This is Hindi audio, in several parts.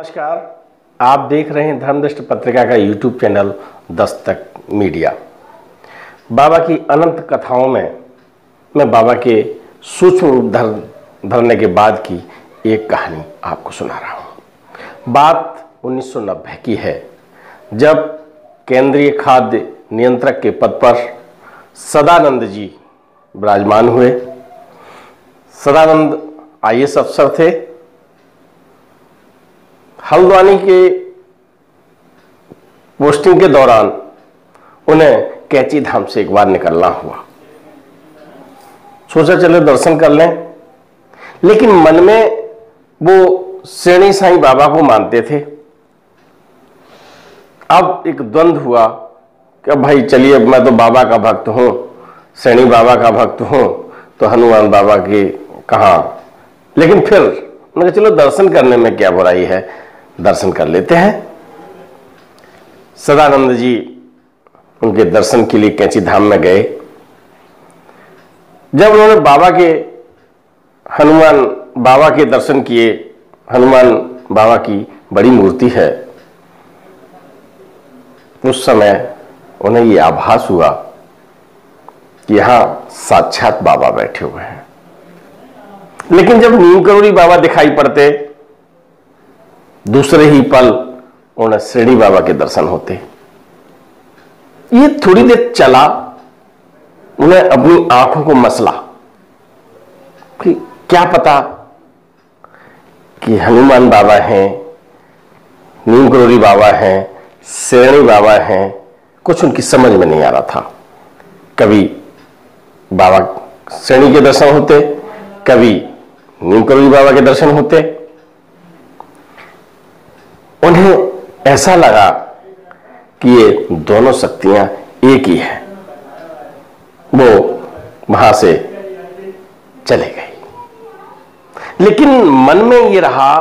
नमस्कार। आप देख रहे हैं धर्मदृष्ट पत्रिका का यूट्यूब चैनल, दस्तक मीडिया। बाबा की अनंत कथाओं में, मैं बाबा के सूक्ष्म रूप धर, धरने के बाद की एक कहानी आपको सुना रहा हूँ। बात 1990 की है, जब केंद्रीय खाद्य नियंत्रक के पद पर सदानंद जी विराजमान हुए। सदानंद आई अफसर थे हल्द्वानी के पोस्टिंग के दौरान उन्हें कैची धाम से एक बार निकलना हुआ। सोचा चले दर्शन कर लें, लेकिन मन में वो श्रेणी साई बाबा को मानते थे। अब एक द्वंद हुआ कि भाई चलिए मैं तो बाबा का भक्त हूँ श्रेणी बाबा का भक्त हूँ तो हनुमान बाबा की कहा? लेकिन फिर मैंने चलो दर्शन करने में क्या बुराई है? दर्शन कर लेते हैं। सदानंद जी उनके दर्शन के लिए कैंची धाम में गए। जब उन्होंने बाबा के हनुमान, बाबा के दर्शन किए, हनुमान बाबा की बड़ी मूर्ति है। उस समय उन्हें यह आभास हुआ कि यहाँ साक्षात बाबा बैठे हुए हैं। लेकिन जब नीम करोड़ी बाबा दिखाई पड़ते दूसरे ही पल उन्हें श्रेणी बाबा के दर्शन होते। ये थोड़ी देर चला, उन्हें अपनी आँखों को मसला। कि क्या पता कि हनुमान बाबा हैं नीम करोड़ी बाबा हैं श्रेणी बाबा हैं, कुछ उनकी समझ में नहीं आ रहा था। कभी बाबा श्रेणी के दर्शन होते, कभी नीम करोड़ी बाबा के दर्शन होते उन्हें ऐसा लगा कि ये दोनों शक्तियाँ एक ही है। वो वहाँ से चले गई लेकिन मन में ये रहा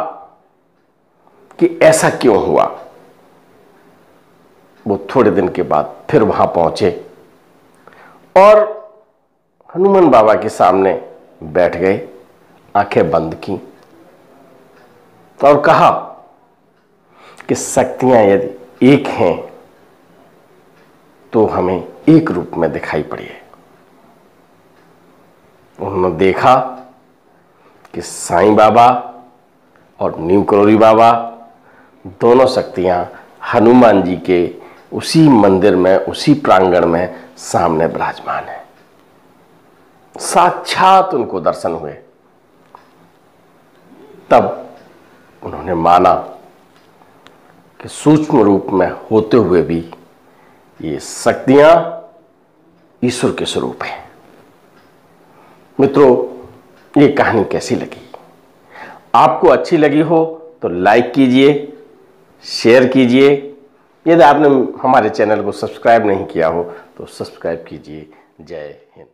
कि ऐसा क्यों हुआ? वो थोड़े दिन के बाद फिर वहाँ पहुँचे और हनुमान बाबा के सामने बैठ गए, आँखें बंद की और कहा कि शक्तियाँ यदि एक हैं तो हमें एक रूप में दिखाई पड़ी है। उन्होंने देखा कि साईं बाबा और नीम करोरी बाबा दोनों शक्तियाँ हनुमान जी के उसी मंदिर में, उसी प्रांगण में सामने विराजमान है। साक्षात उनको दर्शन हुए। तब उन्होंने माना कि सूक्ष्म रूप में होते हुए भी ये शक्तियाँ ईश्वर के स्वरूप हैं। मित्रों, ये कहानी कैसी लगी? आपको अच्छी लगी हो तो लाइक कीजिए, शेयर कीजिए। यदि आपने हमारे चैनल को सब्सक्राइब नहीं किया हो तो सब्सक्राइब कीजिए। जय हिंद।